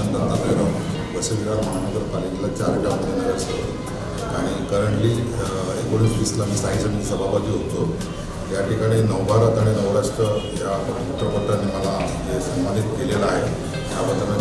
वसईविरार महानगरपालिकेला चार टर्मचे नगरसेवक आणि करंटली एकोणीस वीसला मी स्थायी समिती सभापती होतो. या ठिकाणी नवभारत आणि नवराष्ट्र या चित्रपटाने मला जे सन्मानित केलेलं आहे त्याबद्दल